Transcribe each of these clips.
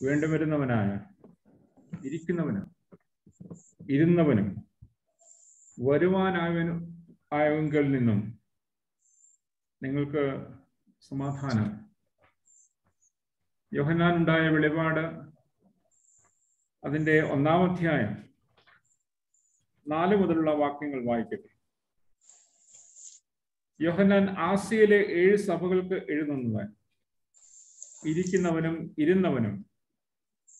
വീണ്ടും വരുന്നവനായ ഇരിക്കുന്നവനും ഇരുന്നവനും വരുവാനായവനും ആയവങ്കിൽ നിന്നും നിങ്ങൾക്ക് സമാധാനം. യോഹന്നാനുണ്ടായ വെളിപാട് അതിന്റെ ഒന്നാമധ്യായം നാല് മുതലുള്ള വാക്യങ്ങൾ വായിക്കട്ടെ. യോഹന്നാൻ ആസിയയിലെ ഏഴ് സഭകൾക്ക് എഴുതുന്നത് ഇരിക്കുന്നവനും ഇരുന്നവനും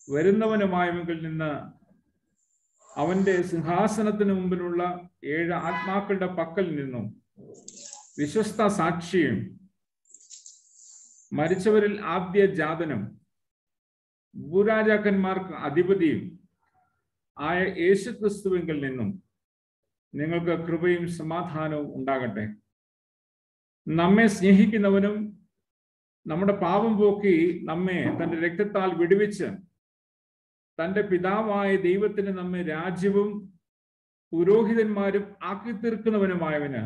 വരുന്നവനുമായവങ്കിൽ നിന്ന് അവന്റെ സിംഹാസനത്തിന് മുമ്പിലുള്ള ഏഴ് ആത്മാക്കളുടെ പക്കൽ നിന്നും വിശ്വസ്ത സാക്ഷിയും മരിച്ചവരിൽ ആദ്യ ജാതനും ഭൂരാജാക്കന്മാർക്ക് അധിപതിയും ആയ യേശു ക്രിസ്തുവിങ്കിൽ നിന്നും നിങ്ങൾക്ക് കൃപയും സമാധാനവും ഉണ്ടാകട്ടെ. നമ്മെ സ്നേഹിക്കുന്നവനും നമ്മുടെ പാപം പോക്കി നമ്മെ തന്റെ രക്തത്താൽ വിടുവിച്ച് തന്റെ പിതാവായ ദൈവത്തിന് നമ്മെ രാജ്യവും പുരോഹിതന്മാരും ആക്കി തീർക്കുന്നവനുമായവന്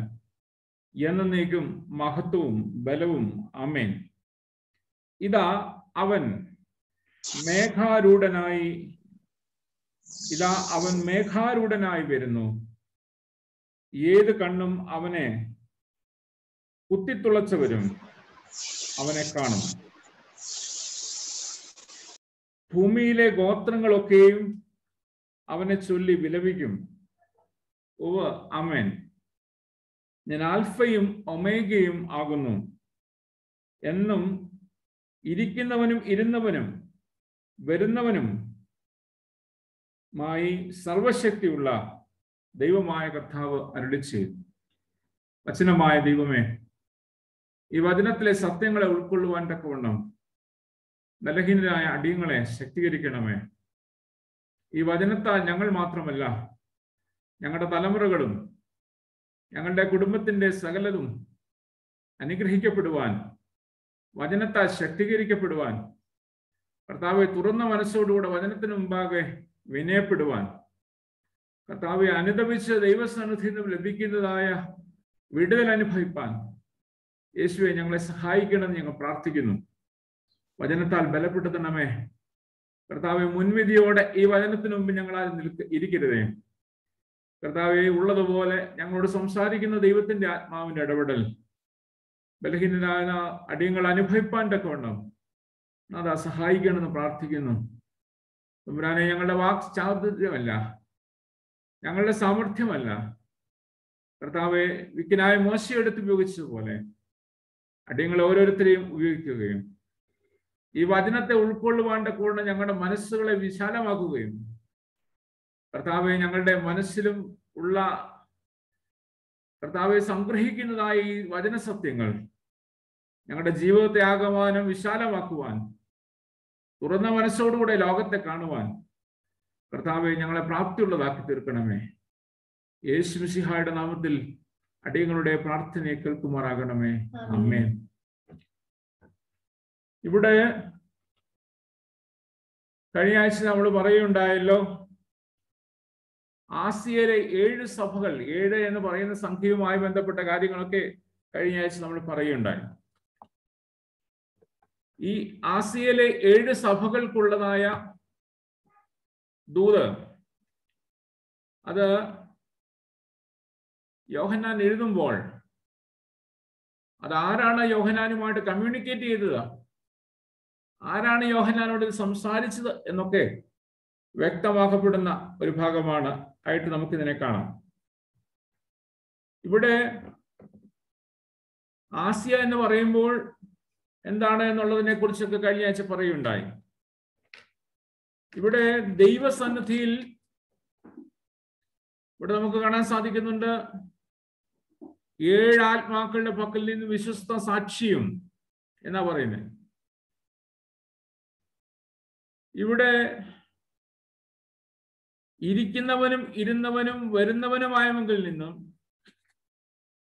എന്നേക്കും മഹത്വവും ബലവും. അമേൻ ഇതാ അവൻ മേഘാരൂഢനായി ഇതാ അവൻ മേഘാരൂഢനായി വരുന്നു. ഏത് കണ്ണും അവനെ കുത്തിത്തുളച്ചവരും അവനെ കാണും. ഭൂമിയിലെ ഗോത്രങ്ങളൊക്കെയും അവനെ ചൊല്ലി വിലപിക്കും. ഉവ അമേൻ ഞാൻ ആൽഫയും ഒമേഗയും ആകുന്നു. എന്നും ഇരിക്കുന്നവനും ഇരുന്നവനും വരുന്നവനും മായി സർവശക്തിയുള്ള ദൈവമായ കർത്താവ് അരുളിച്ച്. വചനമായ ദൈവമേ ഈ വചനത്തിലെ സത്യങ്ങളെ ഉൾക്കൊള്ളുവാൻ തക്കവണ്ണം ബലഹീനരായ അടിയങ്ങളെ ശക്തീകരിക്കണമേ. ഈ വചനത്താൽ ഞങ്ങൾ മാത്രമല്ല ഞങ്ങളുടെ തലമുറകളും ഞങ്ങളുടെ കുടുംബത്തിന്റെ സകലതും അനുഗ്രഹിക്കപ്പെടുവാൻ വചനത്താൽ ശക്തീകരിക്കപ്പെടുവാൻ കർത്താവെ തുറന്ന മനസ്സോടുകൂടെ വചനത്തിന് മുമ്പാകെ വിനയപ്പെടുവാൻ കർത്താവെ അനുദപിച്ച് ദൈവസന്നിധിയിൽ നിന്നും ലഭിക്കുന്നതായ വിടുതൽ അനുഭവിപ്പാൻ യേശുവെ ഞങ്ങളെ സഹായിക്കണമെന്ന് ഞങ്ങൾ പ്രാർത്ഥിക്കുന്നു. വചനത്താൽ ബലപ്പെടുത്തണമേ കർത്താവെ മുൻവിധിയോടെ ഈ വചനത്തിന് മുമ്പ് ഞങ്ങളാൽ നിൽക്ക ഇരിക്കരുതേ. കർത്താവെ ഉള്ളതുപോലെ ഞങ്ങളോട് സംസാരിക്കുന്ന ദൈവത്തിന്റെ ആത്മാവിന്റെ ഇടപെടൽ. ബലഹീനരായ അടിയങ്ങൾ അനുഭവിപ്പാൻ തക്കവണ്ണം അതാ സഹായിക്കണമെന്ന് പ്രാർത്ഥിക്കുന്നു. തുമ്പുരാനെ ഞങ്ങളുടെ വാക് ചാതുര്യമല്ല. ഞങ്ങളുടെ സാമർഥ്യമല്ല. കർത്താവെ വിക്കനായ മോശയെടുത്ത് ഉപയോഗിച്ചതുപോലെ അടിയങ്ങൾ ഓരോരുത്തരെയും ഉപയോഗിക്കുകയും ഈ വചനത്തെ ഉൾക്കൊള്ളുവാന്റെ കൂടെ ഞങ്ങളുടെ മനസ്സുകളെ വിശാലമാക്കുകയും കർത്താവെ ഞങ്ങളുടെ മനസ്സിലും ഉള്ള കർത്താവെ സംഗ്രഹിക്കുന്നതായ ഈ വചന സത്യങ്ങൾ ഞങ്ങളുടെ ജീവിതത്തെ ആകമാനം വിശാലമാക്കുവാൻ തുറന്ന മനസ്സോടുകൂടെ ലോകത്തെ കാണുവാൻ കർത്താവെ ഞങ്ങളെ പ്രാപ്തിയുള്ളതാക്കി തീർക്കണമേ. യേശു മിശിഹായുടെ നാമത്തിൽ അടിയങ്ങളുടെ പ്രാർത്ഥനയെ കേൾക്കുമാറാകണമേ. അമ്മേ ഇവിടെ കഴിഞ്ഞ ആഴ്ച നമ്മൾ പറയുണ്ടായല്ലോ ആസിയയിലെ ഏഴ് സഭകൾ ഏഴ് എന്ന് പറയുന്ന സംഖ്യയുമായി ബന്ധപ്പെട്ട കാര്യങ്ങളൊക്കെ കഴിഞ്ഞ ആഴ്ച നമ്മൾ പറയുണ്ടായി ഈ ആസിയയിലെ ഏഴ് സഭകൾക്കുള്ളതായ ദൂത് അത് യോഹന്നാൻ എഴുതുമ്പോൾ അത് ആരാണ് യോഹനാനുമായിട്ട് കമ്മ്യൂണിക്കേറ്റ് ചെയ്തത്? ആരാണ് യോഹനാനോട് ഇത് സംസാരിച്ചത് എന്നൊക്കെ വ്യക്തമാക്കപ്പെടുന്ന ഒരു ഭാഗമാണ് ആയിട്ട് നമുക്കിതിനെ കാണാം. ഇവിടെ ആസിയ എന്ന് പറയുമ്പോൾ എന്താണ് എന്നുള്ളതിനെ കുറിച്ചൊക്കെ കഴിഞ്ഞ ആഴ്ച പറയുണ്ടായി ഇവിടെ ദൈവസന്നിധിയിൽ ഇവിടെ നമുക്ക് കാണാൻ സാധിക്കുന്നുണ്ട് ഏഴ് ആത്മാക്കളുടെ പക്കൽ നിന്ന് വിശ്വസ്ത സാക്ഷിയും എന്നാ പറയുന്നത്. ഇവിടെ ഇരിക്കുന്നവനും ഇരുന്നവനും വരുന്നവനുമായവങ്കിൽ നിന്നും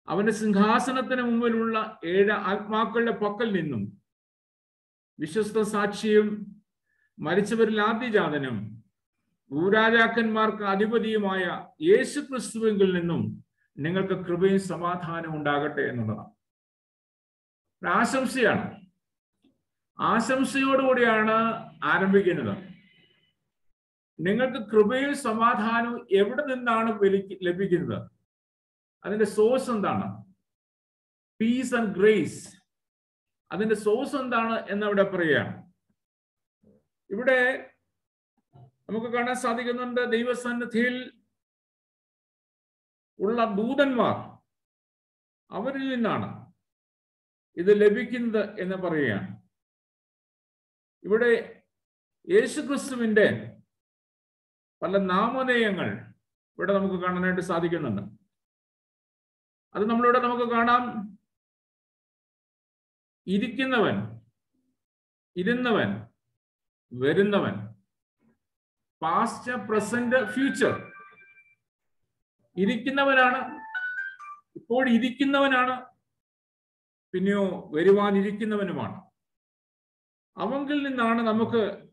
അവന്റെ സിംഹാസനത്തിന് മുമ്പിലുള്ള ഏഴ് ആത്മാക്കളുടെ പക്കൽ നിന്നും വിശ്വസ്ത സാക്ഷിയും മരിച്ചവരിൽ ആദ്യജാതനും ഭൂരാജാക്കന്മാർക്ക് അധിപതിയുമായ യേശു ക്രിസ്തുവിൽ നിന്നും നിങ്ങൾക്ക് കൃപയും സമാധാനവും ഉണ്ടാകട്ടെ എന്നുള്ളതാണ്. ആശംസയാണ് ആശംസയോടുകൂടിയാണ് ആരംഭിക്കുന്നത്. നിങ്ങൾക്ക് കൃപയും സമാധാനവും എവിടെ നിന്നാണ് ലഭിക്കുന്നത്? അതിന്റെ സോഴ്സ് എന്താണ്? പീസ് ആൻഡ് ഗ്രേസ് അതിന്റെ സോഴ്സ് എന്താണ് എന്ന് അവിടെ പറയുകയാണ് ഇവിടെ നമുക്ക് കാണാൻ സാധിക്കുന്നുണ്ട് ദൈവസന്നിധിയിൽ ഉള്ള ദൂതന്മാർ അവരിൽ നിന്നാണ് ഇത് ലഭിക്കുന്നത് എന്ന് പറയുകയാണ് ഇവിടെ യേശുക്രിസ്തുവിന്റെ പല നാമനേയങ്ങൾ ഇവിടെ നമുക്ക് കാണാനായിട്ട് സാധിക്കുന്നുണ്ട്. അത് നമ്മളിവിടെ നമുക്ക് കാണാം. ഇരിക്കുന്നവൻ ഇരുന്നവൻ വരുന്നവൻ. പാസ്റ്റ് പ്രസന്റ് ഫ്യൂച്ചർ ഇരിക്കുന്നവനാണ്. ഇപ്പോൾ ഇരിക്കുന്നവനാണ്. പിന്നെയോ വരുവാനിരിക്കുന്നവനുമാണ്. അവങ്കിൽ നിന്നാണ് നമുക്ക്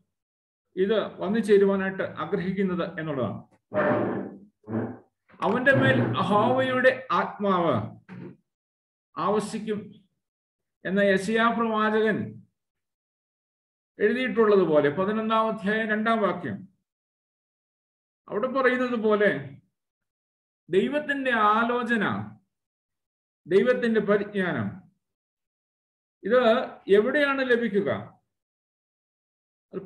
ഇത് വന്നു ചേരുവാനായിട്ട് ആഗ്രഹിക്കുന്നത് എന്നുള്ളതാണ്. അവന്റെ മേൽ അഹോവയുടെ ആത്മാവ് ആവശ്യിക്കും എന്ന യശയാ പ്രവാചകൻ എഴുതിയിട്ടുള്ളത് പോലെ പതിനൊന്നാം അധ്യായം രണ്ടാം വാക്യം. അവിടെ പറയുന്നത് പോലെ ദൈവത്തിന്റെ ആലോചന ദൈവത്തിന്റെ പരിജ്ഞാനം. ഇത് എവിടെയാണ് ലഭിക്കുക?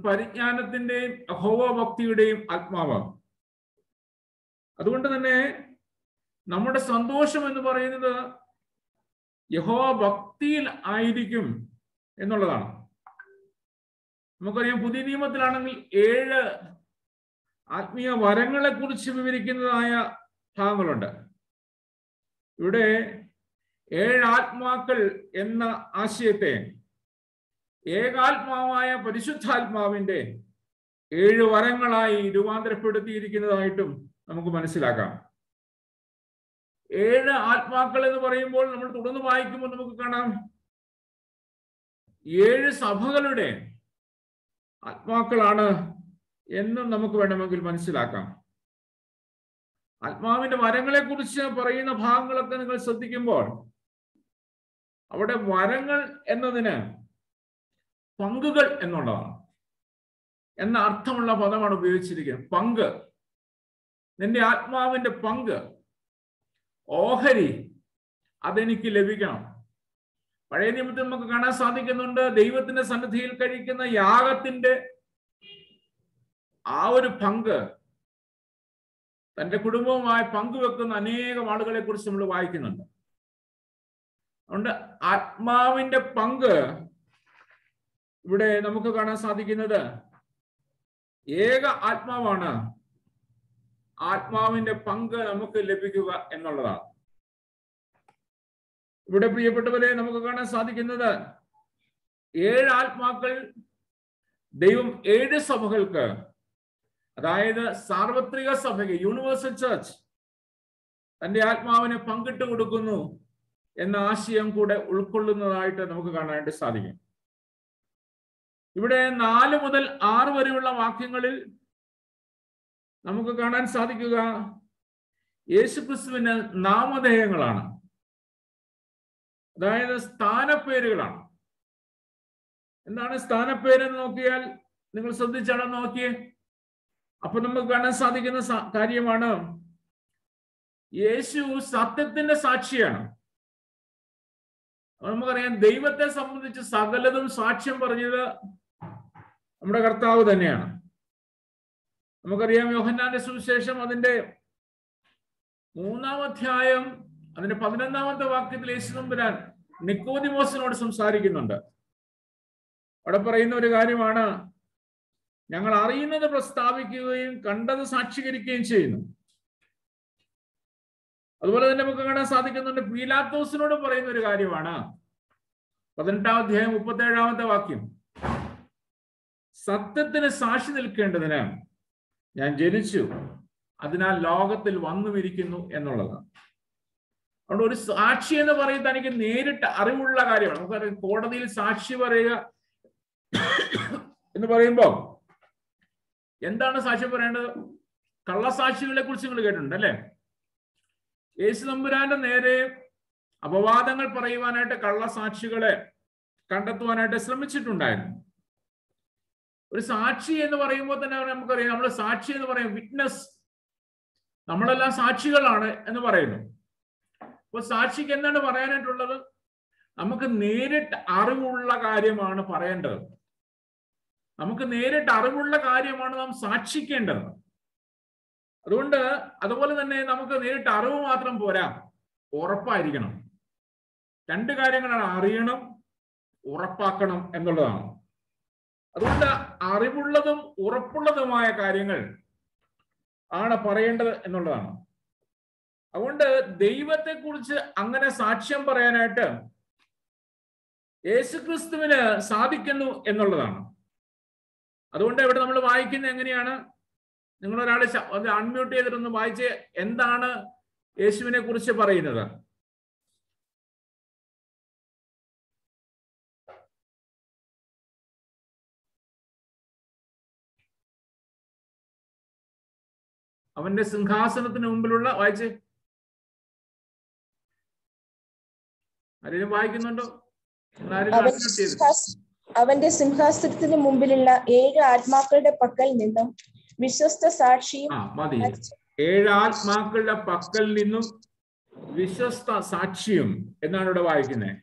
പരിജ്ഞാനത്തിന്റെയും അഹോവഭക്തിയുടെയും ആത്മാവാണ്. ആത്മാവ് അതുകൊണ്ട് തന്നെ നമ്മുടെ സന്തോഷം എന്ന് പറയുന്നത് യഹോവ ഭക്തിയിൽ ആയിരിക്കും എന്നുള്ളതാണ്. നമുക്കറിയാം പുതിയ നിയമത്തിലാണെങ്കിൽ ഏഴ് ആത്മീയ വരങ്ങളെ കുറിച്ച് വിവരിക്കുന്നതായ ഭാഗങ്ങളുണ്ട്. ഇവിടെ ഏഴ് ആത്മാക്കൾ എന്ന ആശയത്തെ ഏകാത്മാവായ പരിശുദ്ധാത്മാവിന്റെ ഏഴ് വരങ്ങളായി രൂപാന്തരപ്പെടുത്തിയിരിക്കുന്നതായിട്ടും നമുക്ക് മനസ്സിലാക്കാം. ഏഴ് ആത്മാക്കൾ എന്ന് പറയുമ്പോൾ നമ്മൾ തുടർന്ന് വായിക്കുമ്പോൾ നമുക്ക് കാണാം. ഏഴ് സഭകളുടെ ആത്മാക്കളാണ് എന്നും നമുക്ക് വേണമെങ്കിൽ മനസ്സിലാക്കാം. ആത്മാവിന്റെ വരങ്ങളെ കുറിച്ച് പറയുന്ന ഭാഗങ്ങളൊക്കെ നിങ്ങൾ ശ്രദ്ധിക്കുമ്പോൾ അവിടെ വരങ്ങൾ എന്നതിന് പങ്കുകൾ എന്നുള്ളതാണ്. എന്ന അർത്ഥമുള്ള പദമാണ് ഉപയോഗിച്ചിരിക്കുന്നത്. പങ്ക്. നിന്റെ ആത്മാവിന്റെ പങ്ക്. ഓഹരി. അതെനിക്ക് ലഭിക്കണം. പഴയ നിയമത്തിൽ നമുക്ക് കാണാൻ സാധിക്കുന്നുണ്ട്. ദൈവത്തിന്റെ സന്നിധിയിൽ കഴിക്കുന്ന യാഗത്തിന്റെ ആ ഒരു പങ്ക്. തന്റെ കുടുംബവുമായി പങ്കുവെക്കുന്ന അനേകം ആളുകളെ കുറിച്ച് നമ്മൾ വായിക്കുന്നുണ്ട്. അതുകൊണ്ട് ആത്മാവിന്റെ പങ്ക് ഇവിടെ നമുക്ക് കാണാൻ സാധിക്കുന്നത് ഏക ആത്മാവാണ്. ആത്മാവിന്റെ പങ്ക് നമുക്ക് ലഭിക്കുക എന്നുള്ളതാണ്. ഇവിടെ പ്രിയപ്പെട്ടവരെ നമുക്ക് കാണാൻ സാധിക്കുന്നത് ഏഴ് ആത്മാക്കൾ ദൈവം ഏഴ് സഭകൾക്ക് അതായത് സാർവത്രിക സഭയ്ക്ക് യൂണിവേഴ്സൽ ചർച്ച് തന്റെ ആത്മാവിനെ പങ്കിട്ട് കൊടുക്കുന്നു എന്ന ആശയം കൂടെ ഉൾക്കൊള്ളുന്നതായിട്ട് നമുക്ക് കാണാനായിട്ട് സാധിക്കും. ഇവിടെ നാല് മുതൽ ആറ് വരെയുള്ള വാക്യങ്ങളിൽ നമുക്ക് കാണാൻ സാധിക്കുക. യേശുക്രിസ്തുവിന് നാമധേയങ്ങളാണ്. അതായത് സ്ഥാനപ്പേരുകളാണ്. എന്താണ് സ്ഥാനപ്പേരെന്ന് നോക്കിയാൽ നിങ്ങൾ ശ്രദ്ധിച്ചാണോ നോക്കിയേ? അപ്പൊ നമുക്ക് കാണാൻ സാധിക്കുന്ന കാര്യമാണ് യേശു സത്യത്തിന്റെ സാക്ഷിയാണ്. നമുക്കറിയാം ദൈവത്തെ സംബന്ധിച്ച് സകലതും സാക്ഷ്യം പറഞ്ഞത് നമ്മുടെ കർത്താവ് തന്നെയാണ്. നമുക്കറിയാം യോഹന്നാന്റെ സുവിശേഷം അതിന്റെ മൂന്നാം അധ്യായം അതിന്റെ പതിനൊന്നാമത്തെ വാക്യത്തിൽ യേശു നിക്കോതിമോസിനോട് നിക്കോദിമോസിനോട് സംസാരിക്കുന്നുണ്ട്. അവിടെ പറയുന്ന ഒരു കാര്യമാണ് ഞങ്ങൾ അറിയുന്നത് പ്രസ്താവിക്കുകയും കണ്ടത് സാക്ഷീകരിക്കുകയും ചെയ്യുന്നു. അതുപോലെ തന്നെ നമുക്ക് കാണാൻ സാധിക്കുന്നുണ്ട് പീലാത്തോസിനോട് പറയുന്ന ഒരു കാര്യമാണ്. പതിനെട്ടാം അധ്യായം മുപ്പത്തി ഏഴാമത്തെ വാക്യം. സത്യത്തിന് സാക്ഷി നിൽക്കേണ്ടതിന് ഞാൻ ജനിച്ചു. അതിനാൽ ലോകത്തിൽ വന്നുമിരിക്കുന്നു എന്നുള്ളതാണ്. അതുകൊണ്ട് ഒരു സാക്ഷി എന്ന് പറയുന്നത് തനിക്ക് നേരിട്ട് അറിവുള്ള കാര്യമാണ്. നമുക്കറിയാം കോടതിയിൽ സാക്ഷി പറയുക എന്ന് പറയുമ്പോൾ എന്താണ് സാക്ഷി പറയേണ്ടത്? കള്ളസാക്ഷികളെ കുറിച്ച് നിങ്ങൾ കേട്ടിട്ടുണ്ട് അല്ലെ? യേശു നമ്പുരാന്റെ നേരെ അപവാദങ്ങൾ പറയുവാനായിട്ട് കള്ളസാക്ഷികളെ കണ്ടെത്തുവാനായിട്ട് ശ്രമിച്ചിട്ടുണ്ടായിരുന്നു. ഒരു സാക്ഷി എന്ന് പറയുമ്പോൾ തന്നെ നമുക്കറിയാം നമ്മൾ സാക്ഷി എന്ന് പറയും വിറ്റ്നസ് നമ്മളെല്ലാം സാക്ഷികളാണ് എന്ന് പറയുന്നു. അപ്പൊ സാക്ഷിക്ക് എന്താണ് പറയാനായിട്ടുള്ളത്? നമുക്ക് നേരിട്ട് അറിവുള്ള കാര്യമാണ് പറയേണ്ടത്. നമുക്ക് നേരിട്ട് അറിവുള്ള കാര്യമാണ് നാം സാക്ഷിക്കേണ്ടത്. അതുകൊണ്ട് അതുപോലെ തന്നെ നമുക്ക് നേരിട്ട് അറിവ് മാത്രം പോരാ ഉറപ്പായിരിക്കണം. രണ്ട് കാര്യങ്ങളാണ് അറിയണം ഉറപ്പാക്കണം എന്നുള്ളതാണ്. അതുകൊണ്ട് അറിവുള്ളതും ഉറപ്പുള്ളതുമായ കാര്യങ്ങൾ ആണ് പറയേണ്ടത് എന്നുള്ളതാണ്. അതുകൊണ്ട് ദൈവത്തെക്കുറിച്ച് അങ്ങനെ സാക്ഷ്യം പറയാനായിട്ട് യേശുക്രിസ്തുവിന് സാധിക്കുന്നു എന്നുള്ളതാണ്. അതുകൊണ്ട് ഇവിടെ നമ്മൾ വായിക്കുന്നത് എങ്ങനെയാണ്? നിങ്ങൾ ഒരാളെ അൺമ്യൂട്ട് ചെയ്തിട്ടൊന്ന് വായിച്ച് എന്താണ് യേശുവിനെ കുറിച്ച് പറയുന്നത്? അവന്റെ സിംഹാസനത്തിന് മുമ്പിലുള്ള വായിച്ച്. ആരെങ്കിലും വായിക്കുന്നുണ്ടോ? അവന്റെ സിംഹാസനത്തിന് മുമ്പിലുള്ള ഏഴ് ആത്മാക്കളുടെ പക്കൽ നിന്നും വിശ്വസ്ത സാക്ഷിയും മതി. ഏഴ് ആത്മാക്കളുടെ പക്കൽ നിന്നും വിശ്വസ്ത സാക്ഷിയും എന്നാണ് ഇവിടെ വായിക്കുന്നത്.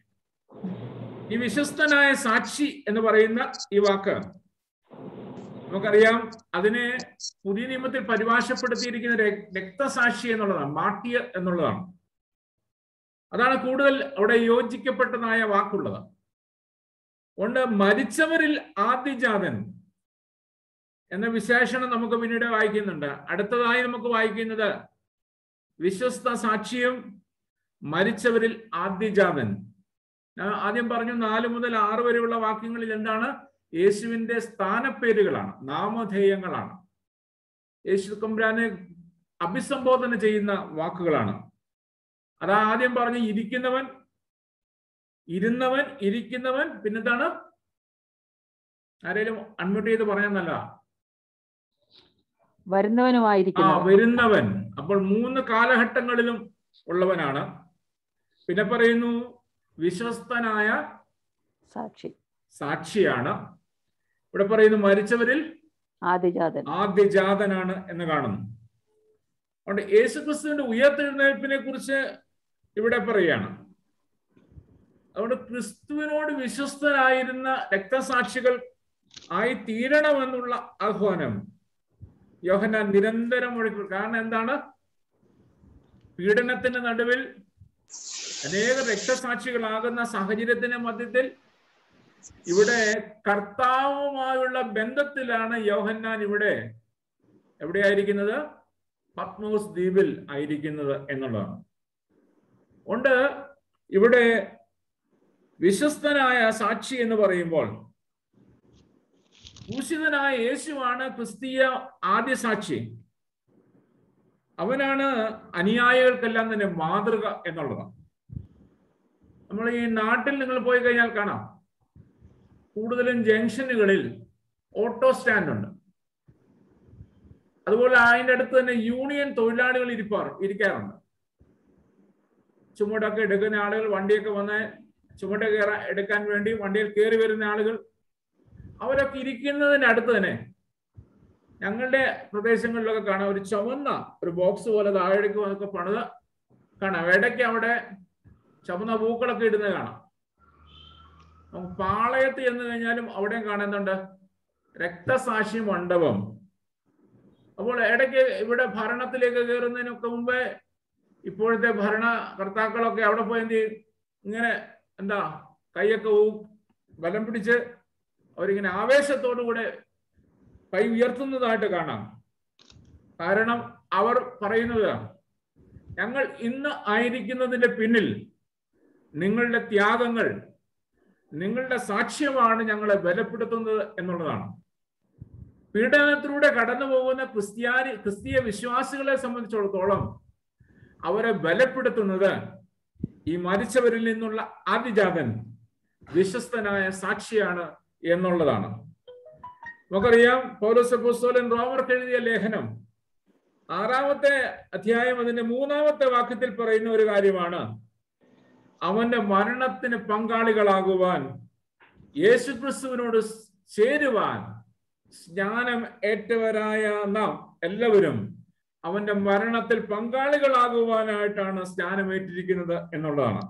ഈ വിശ്വസ്തനായ സാക്ഷി എന്ന് പറയുന്ന ഈ വാക്ക് നമുക്കറിയാം അതിനെ പുതിയ നിയമത്തിൽ പരിഭാഷപ്പെടുത്തിയിരിക്കുന്ന രക്തസാക്ഷി എന്നുള്ളതാണ് മാട്ടിയ എന്നുള്ളതാണ്. അതാണ് കൂടുതൽ അവിടെ യോജിക്കപ്പെട്ടതായ വാക്കുള്ളത്. ഉണ്ട് മരിച്ചവരിൽ ആദ്യജാതൻ എന്ന വിശേഷണം നമുക്ക് പിന്നീട് വായിക്കുന്നുണ്ട്. അടുത്തതായി നമുക്ക് വായിക്കുന്നത് വിശ്വസ്ത സാക്ഷിയും മരിച്ചവരിൽ ആദ്യജാതൻ. ആദ്യം പറഞ്ഞു നാല് മുതൽ ആറ് വരെയുള്ള വാക്യങ്ങളിൽ എന്താണ്? യേശുവിന്റെ സ്ഥാനപ്പേരുകളാണ് നാമധേയങ്ങളാണ്. യേശു തമ്പുരാനെ അഭിസംബോധന ചെയ്യുന്ന വാക്കുകളാണ്. അതാ ആദ്യം പറഞ്ഞ് ഇരിക്കുന്നവൻ ഇരുന്നവൻ ഇരിക്കുന്നവൻ പിന്നെന്താണ്? ആരെങ്കിലും അൺമ്യൂട്ട് ചെയ്ത് പറയാൻ നല്ല ആ വരുന്നവൻ. അപ്പോൾ മൂന്ന് കാലഘട്ടങ്ങളിലും ഉള്ളവനാണ്. പിന്നെ പറയുന്നു വിശ്വസ്തനായ സാക്ഷി. സാക്ഷിയാണ്. ഇവിടെ പറയുന്നു മരിച്ചവരിൽ ആദ്യജാതനാണ് എന്ന് കാണുന്നു. അതുകൊണ്ട് യേശുക്രിസ്തുവിന്റെ ഉയർത്തെഴുന്നേൽപ്പിനെ കുറിച്ച് ഇവിടെ പറയാണ് അതുകൊണ്ട് ക്രിസ്തുവിനോട് വിശ്വസ്തനായിരുന്ന രക്തസാക്ഷികൾ ആയി തീരണമെന്നുള്ള ആഹ്വാനം യോഹന്നാൻ നിരന്തരം മുഴക്കി കാരണം എന്താണ്? പീഡനത്തിന്റെ നടുവിൽ അനേക രക്തസാക്ഷികളാകുന്ന സാഹചര്യത്തിന്റെ മധ്യത്തിൽ ഇവിടെ കർത്താവുമായുള്ള ബന്ധത്തിലാണ് യോഹന്നാൻ ഇവിടെ എവിടെയായിരിക്കുന്നത്? പത്മോസ് ദ്വീപിൽ ആയിരിക്കുന്നത് എന്നുള്ളതാണ്. ഉണ്ട് ഇവിടെ വിശ്വസ്തനായ സാക്ഷി എന്ന് പറയുമ്പോൾ ഭൂഷിതനായ യേശുവാണ് ക്രിസ്തീയ ആദ്യ സാക്ഷി. അവനാണ് അനുയായികൾക്കെല്ലാം തന്നെ മാതൃക എന്നുള്ളതാണ്. നമ്മൾ ഈ നാട്ടിൽ നിങ്ങൾ പോയി കഴിഞ്ഞാൽ കാണാം. കൂടുതലും ജംഗ്ഷനുകളിൽ ഓട്ടോ സ്റ്റാൻഡ് ഉണ്ട്. അതുപോലെ അതിന്റെ അടുത്ത് തന്നെ യൂണിയൻ തൊഴിലാളികൾ ഇരിപ്പാർ ഇരിക്കാറുണ്ട്. ചുമടൊക്കെ എടുക്കുന്ന ആളുകൾ വണ്ടിയൊക്കെ വന്ന് ചുമട്ട കയറാ എടുക്കാൻ വേണ്ടി വണ്ടിയിൽ കയറി വരുന്ന ആളുകൾ അവരൊക്കെ ഇരിക്കുന്നതിന് അടുത്ത് തന്നെ ഞങ്ങളുടെ പ്രദേശങ്ങളിലൊക്കെ കാണാം ഒരു ചുമന്ന ഒരു ബോക്സ് പോലെ താഴേക്ക് വന്നൊക്കെ പണിത് കാണാം. ഇടയ്ക്ക് അവിടെ ചുമന്ന പൂക്കളൊക്കെ ഇടുന്നത് കാണാം. പാളയത്ത് ചെന്ന് കഴിഞ്ഞാലും അവിടെയും കാണുന്നുണ്ട് രക്തസാക്ഷി മണ്ഡപം. അപ്പോൾ ഇടയ്ക്ക് ഇവിടെ ഭരണത്തിലേക്ക് കയറുന്നതിനൊക്കെ മുമ്പേ ഇപ്പോഴത്തെ ഭരണകർത്താക്കളൊക്കെ അവിടെ പോയി എന്ത്? ഇങ്ങനെ എന്താ കൈയൊക്കെ ബലം പിടിച്ച് അവരിങ്ങനെ ആവേശത്തോടു കൂടെ കൈ ഉയർത്തുന്നതായിട്ട് കാണാം. കാരണം അവർ പറയുന്നത് ഞങ്ങൾ ഇന്ന് ആയിരിക്കുന്നതിന്റെ പിന്നിൽ നിങ്ങളുടെ ത്യാഗങ്ങൾ നിങ്ങളുടെ സാക്ഷ്യമാണ് ഞങ്ങളെ ബലപ്പെടുത്തുന്നത് എന്നുള്ളതാണ്. പീഡനത്തിലൂടെ കടന്നു പോകുന്ന ക്രിസ്ത്യാനി ക്രിസ്തീയ വിശ്വാസികളെ സംബന്ധിച്ചിടത്തോളം അവരെ ബലപ്പെടുത്തുന്നത് ഈ മരിച്ചവരിൽ നിന്നുള്ള ആദിജാതൻ വിശ്വസ്തനായ സാക്ഷിയാണ് എന്നുള്ളതാണ്. നമുക്കറിയാം പൗരസപ്പോസ്തോലൻ റോമർക്ക് എഴുതിയ ലേഖനം ആറാമത്തെ അധ്യായം അതിന്റെ മൂന്നാമത്തെ വാക്യത്തിൽ പറയുന്ന ഒരു കാര്യമാണ്. അവന്റെ മരണത്തിന് പങ്കാളികളാകുവാൻ യേശുക്രിസ്തുവിനോട് ചേരുവാൻ സ്നാനം ഏറ്റവരായ നാം എല്ലാവരും അവന്റെ മരണത്തിൽ പങ്കാളികളാകുവാനായിട്ടാണ് സ്നാനമേറ്റിരിക്കുന്നത് എന്നുള്ളതാണ്.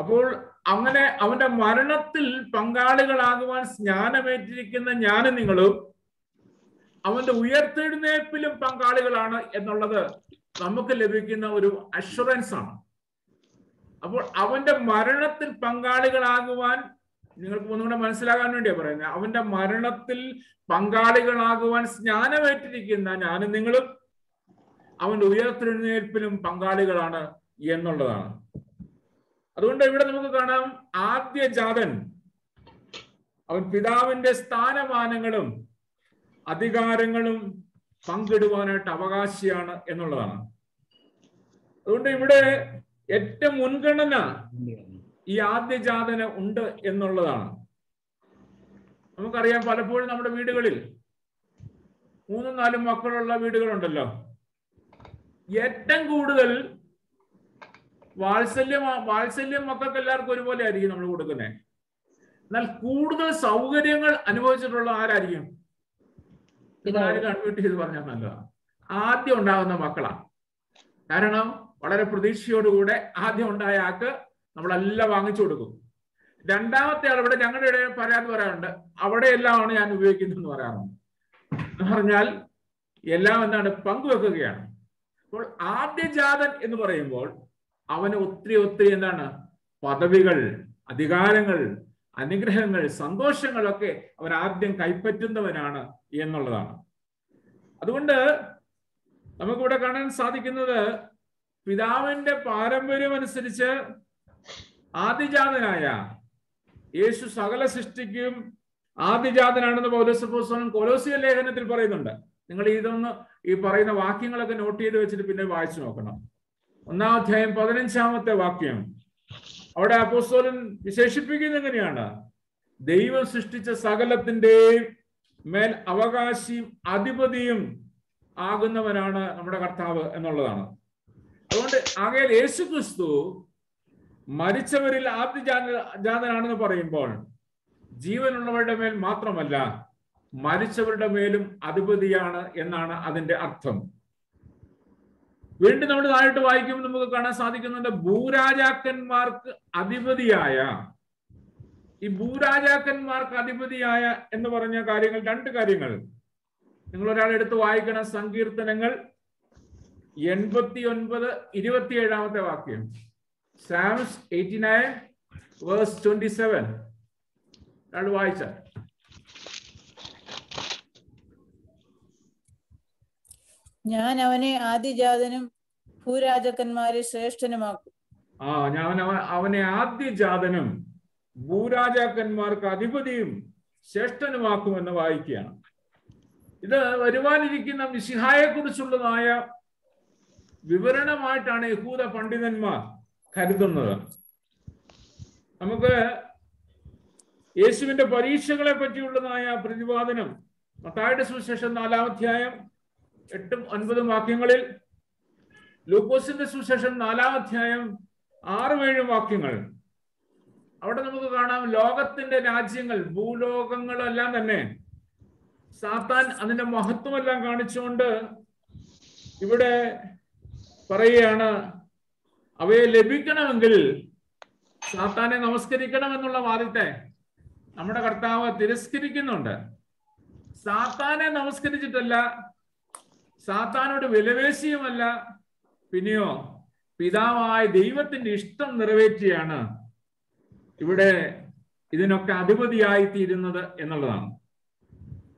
അപ്പോൾ അങ്ങനെ അവന്റെ മരണത്തിൽ പങ്കാളികളാകുവാൻ സ്നാനമേറ്റിരിക്കുന്ന ഞാനും നിങ്ങളും അവന്റെ ഉയർത്തെഴുന്നേൽപ്പിലും പങ്കാളികളാണ് എന്നുള്ളത് നമുക്ക് ലഭിക്കുന്ന ഒരു അഷുറൻസ് ആണ്. അപ്പോൾ അവന്റെ മരണത്തിൽ പങ്കാളികളാകുവാൻ നിങ്ങൾക്ക് ഒന്നുകൂടെ മനസ്സിലാകാൻ വേണ്ടിയാ പറയുന്നത്. അവന്റെ മരണത്തിൽ പങ്കാളികളാകുവാൻ സ്നാനമേറ്റിരിക്കുന്ന ഞാനും നിങ്ങളും അവന്റെ ഉയർത്തെഴുന്നേൽപ്പിലും പങ്കാളികളാണ് എന്നുള്ളതാണ്. അതുകൊണ്ട് ഇവിടെ നമുക്ക് കാണാം ആദ്യ ജാതൻ അവൻ പിതാവിന്റെ സ്ഥാനമാനങ്ങളും അധികാരങ്ങളും പങ്കിടുവാനായിട്ട് അവകാശിയാണ് എന്നുള്ളതാണ്. അതുകൊണ്ട് ഇവിടെ ഏറ്റവും മുൻഗണന ഈ ആദ്യജാതന ഉണ്ട് എന്നുള്ളതാണ്. നമുക്കറിയാം പലപ്പോഴും നമ്മുടെ വീടുകളിൽ മൂന്നും നാലും മക്കളുള്ള വീടുകളുണ്ടല്ലോ. ഏറ്റവും കൂടുതൽ വാത്സല്യം വാത്സല്യം മക്കൾക്ക് എല്ലാവർക്കും ഒരുപോലെ ആയിരിക്കും നമ്മൾ കൊടുക്കുന്നത്. എന്നാൽ കൂടുതൽ സൗകര്യങ്ങൾ അനുഭവിച്ചിട്ടുള്ള ആരായിരിക്കും? കൺവീട്ട് ചെയ്ത് പറഞ്ഞാൽ നല്ലതാണ്. ആദ്യം ഉണ്ടാകുന്ന മക്കളാണ്. കാരണം വളരെ പ്രതീക്ഷയോടുകൂടെ ആദ്യം ഉണ്ടായ ആൾക്ക് നമ്മളെല്ലാം വാങ്ങിച്ചു കൊടുക്കും. രണ്ടാമത്തെ ആൾ ഇവിടെ ഞങ്ങളുടെ ഇടയിൽ പരാതി പറയാറുണ്ട് അവിടെ എല്ലാമാണ് ഞാൻ ഉപയോഗിക്കുന്നതെന്ന് പറയാറുണ്ട്. എന്ന് പറഞ്ഞാൽ എല്ലാം എന്താണ് പങ്കുവെക്കുകയാണ്. അപ്പോൾ ആദ്യ ജാതൻ എന്ന് പറയുമ്പോൾ അവന് ഒത്തിരി ഒത്തിരി എന്താണ് പദവികൾ അധികാരങ്ങൾ അനുഗ്രഹങ്ങൾ സന്തോഷങ്ങളൊക്കെ അവൻ ആദ്യം കൈപ്പറ്റുന്നവനാണ് എന്നുള്ളതാണ്. അതുകൊണ്ട് നമുക്കിവിടെ കാണാൻ സാധിക്കുന്നത് പിതാവിന്റെ പാരമ്പര്യം അനുസരിച്ച് ആദിജാതനായ യേശു സകല സൃഷ്ടിക്കും ആദിജാതനാണെന്ന് പൗലോസപ്പോസ്തലൻ കൊലോസിയ ലേഖനത്തിൽ പറയുന്നുണ്ട്. നിങ്ങൾ ഇതൊന്ന് ഈ പറയുന്ന വാക്യങ്ങളൊക്കെ നോട്ട് ചെയ്ത് വെച്ചിട്ട് പിന്നെ വായിച്ചു നോക്കണം. ഒന്നാം അധ്യായം പതിനഞ്ചാമത്തെ വാക്യം. അവിടെ അപ്പോസ്തോലൻ വിശേഷിപ്പിക്കുന്നത് എങ്ങനെയാണ്? ദൈവം സൃഷ്ടിച്ച സകലത്തിന്റെയും മേൽ അവകാശിയും അധിപതിയും ആകുന്നവനാണ് നമ്മുടെ കർത്താവ് എന്നുള്ളതാണ്. അതുകൊണ്ട് ആകെ യേശു ക്രിസ്തു മരിച്ചവരിൽ ആദ്യ ജാതനാണെന്ന് പറയുമ്പോൾ ജീവനുള്ളവരുടെ മേൽ മാത്രമല്ല മരിച്ചവരുടെ മേലും അധിപതിയാണ് എന്നാണ് അതിന്റെ അർത്ഥം. വീണ്ടും നമ്മൾ താഴോട്ട് വായിക്കുമ്പോൾ നമുക്ക് കാണാൻ സാധിക്കുന്നുണ്ട് ഭൂരാജാക്കന്മാർക്ക് അധിപതിയായ ഈ ഭൂരാജാക്കന്മാർക്ക് അധിപതിയായ എന്ന് പറഞ്ഞ കാര്യങ്ങൾ രണ്ട് കാര്യങ്ങൾ. നിങ്ങൾ ഒരാൾ എടുത്ത് സങ്കീർത്തനങ്ങൾ എൺപത്തി ഒൻപത് ഇരുപത്തിയേഴാമത്തെ വാക്യം. Psalms eighty nine verse twenty seven രണ്ട് വായിച്ച. ഞാൻ അവനെ ആദ്യജാതനും ഭൂരാജക്കന്മാരെ ശ്രേഷ്ഠനുമാക്കും. ആ ഞാൻ അവ- അവനെ ആദ്യജാതനും ഭൂരാജാക്കന്മാർക്ക് അധിപതിയും ശ്രേഷ്ഠനുമാക്കുമെന്ന് വായിക്കുകയാണ്. ഇത് വരുവാനിരിക്കുന്ന മിശിഹായെ കുറിച്ചുള്ളതായ വിവരണമായിട്ടാണ് യഹൂദ പണ്ഡിതന്മാർ കരുതുന്നത്. നമുക്ക് യേശുവിന്റെ പരീക്ഷകളെ പറ്റിയുള്ളതായ പ്രതിപാദനം മത്തായുടെ സുവിശേഷം നാലാമധ്യായം എട്ടും ഒൻപതും വാക്യങ്ങളിൽ ലൂക്കോസിന്റെ സുവിശേഷം നാലാം അധ്യായം ആറും ഏഴും വാക്യങ്ങൾ. അവിടെ നമുക്ക് കാണാം ലോകത്തിന്റെ രാജ്യങ്ങൾ ഭൂലോകങ്ങളെല്ലാം തന്നെ സാത്താൻ അതിന്റെ മഹത്വമെല്ലാം കാണിച്ചുകൊണ്ട് ഇവിടെ പറയുകയാണ് അവയെ ലഭിക്കണമെങ്കിൽ സാത്താനെ നമസ്കരിക്കണം എന്നുള്ള വാദത്തെ നമ്മുടെ കർത്താവ് തിരസ്കരിക്കുന്നുണ്ട്. സാത്താനെ നമസ്കരിച്ചിട്ടല്ല സാത്താനോട് വിലവേശിയുമല്ല പിന്നെയോ പിതാവായ ദൈവത്തിന്റെ ഇഷ്ടം നിറവേറ്റിയാണ് ഇവിടെ ഇതിനൊക്കെ അധിപതിയായി തീരുന്നത് എന്നുള്ളതാണ്.